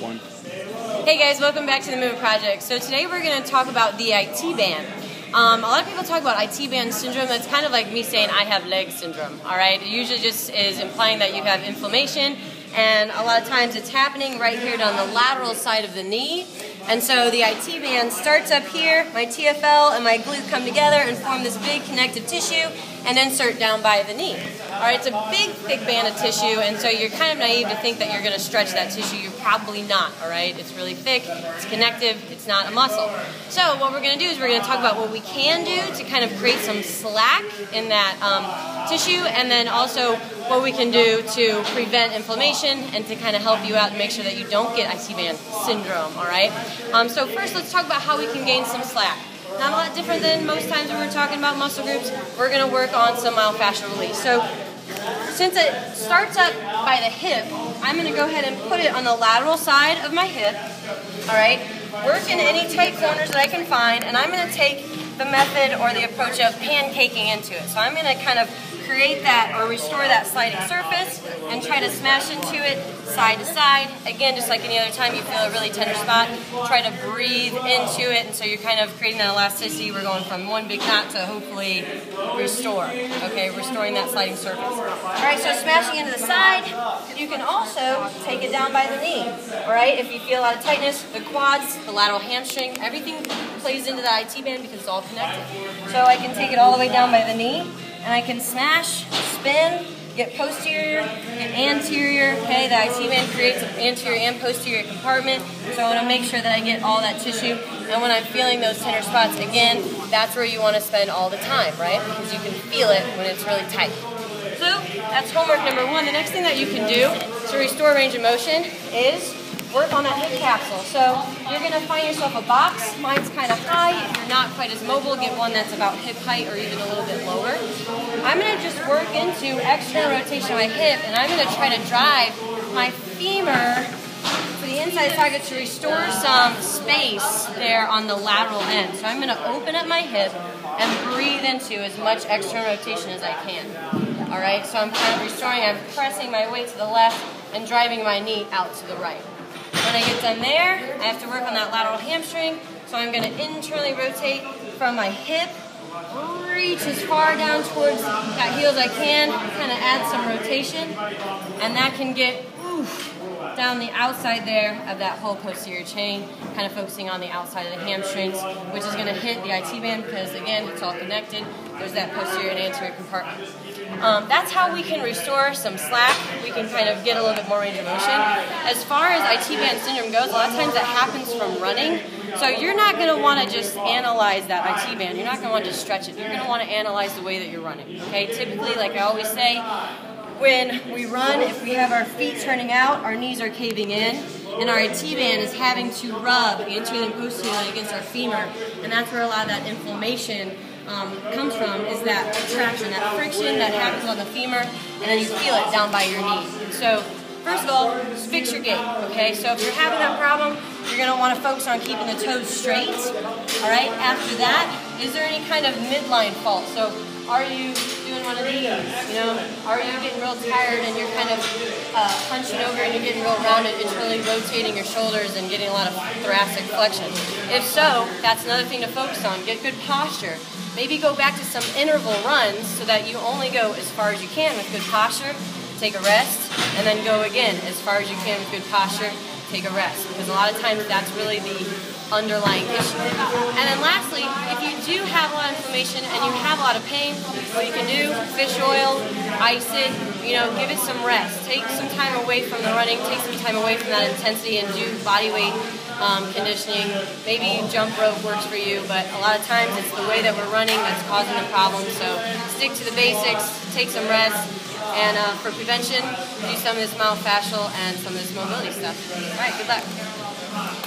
One. Hey guys, welcome back to the Movement Project. So today we're going to talk about the IT band. Um, a lot of people talk about IT band syndrome. That's kind of like me saying I have leg syndrome. All right, it usually just is implying that you have inflammation, and a lot of times it's happening right here down the lateral side of the knee. And so the IT band starts up here, my TFL and my glute come together and form this big connective tissue and insert down by the knee. All right, it's a big, thick band of tissue, and so you're kind of naive to think that you're going to stretch that tissue. You're probably not, all right? It's really thick, it's connective, it's not a muscle. So what we're going to do is we're going to talk about what we can do to kind of create some slack in that um, tissue, and then also what we can do to prevent inflammation and to kind of help you out and make sure that you don't get IT band syndrome, all right? Um, so first, let's talk about how we can gain some slack. Not a lot different than most times when we're talking about muscle groups. We're going to work on some myofascial release. So since it starts up by the hip, I'm going to go ahead and put it on the lateral side of my hip. All right, work in any tight corners that I can find, and I'm going to take the method or the approach of pancaking into it. So I'm going to kind of create that or restore that sliding surface and try to smash into it side to side. Again, just like any other time you feel a really tender spot, try to breathe into it and so you're kind of creating that elasticity. We're going from one big knot to hopefully restore. Okay, restoring that sliding surface. All right, so smashing into the side, you can also take it down by the knee. All right, if you feel a lot of tightness, the quads, the lateral hamstring, everything plays into the IT band because it's all connected. So I can take it all the way down by the knee and I can smash, spin, get posterior, and anterior. Okay, the IT band creates an anterior and posterior compartment, so I want to make sure that I get all that tissue. And when I'm feeling those tender spots, again, that's where you want to spend all the time, right? Because you can feel it when it's really tight. So that's homework number one. The next thing that you can do to restore range of motion is work on that hip capsule. So you're going to find yourself a box. Mine's kind of high. If you're not quite as mobile, get one that's about hip height or even a little bit lower. I'm going to just work into external rotation of my hip, and I'm going to try to drive my femur to the inside socket to restore some space there on the lateral end. So I'm going to open up my hip and breathe into as much external rotation as I can. All right, so I'm kind of restoring, I'm pressing my weight to the left and driving my knee out to the right. When I get done there, I have to work on that lateral hamstring. So I'm going to internally rotate from my hip, reach as far down towards that heel as I can, kind of add some rotation, and that can get oof, down the outside there of that whole posterior chain, kind of focusing on the outside of the hamstrings, which is going to hit the IT band because, again, it's all connected. There's that posterior and anterior compartment. Um, that's how we can restore some slack. We can kind of get a little bit more range of motion. As far as IT band syndrome goes, a lot of times that happens from running. So you're not going to want to just analyze that IT band. You're not going to want to just stretch it. You're going to want to analyze the way that you're running. Okay, typically, like I always say, when we run, if we have our feet turning out, our knees are caving in, and our IT band is having to rub anteriorly and posteriorly against our femur, and that's where a lot of that inflammation um, comes from, is that traction, that friction that happens on the femur, and then you feel it down by your knee. So First of all, fix your gait, okay? So if you're having that problem, you're gonna wanna focus on keeping the toes straight, all right? After that, is there any kind of midline fault? So are you doing one of these, you know? Are you getting real tired and you're kind of uh, punching over and you're getting real rounded, it's really rotating your shoulders and getting a lot of thoracic flexion? If so, that's another thing to focus on. Get good posture. Maybe go back to some interval runs so that you only go as far as you can with good posture take a rest, and then go again as far as you can with good posture, take a rest. Because a lot of times that's really the underlying issue. And then lastly, if you do have a lot of inflammation and you have a lot of pain, what you can do, fish oil, ice it, you know, give it some rest. Take some time away from the running, take some time away from that intensity and do body weight um, conditioning. Maybe jump rope works for you, but a lot of times it's the way that we're running that's causing the problem. So stick to the basics, take some rest, and uh, for prevention, do some of this myofascial and some of this mobility stuff. All right, good luck.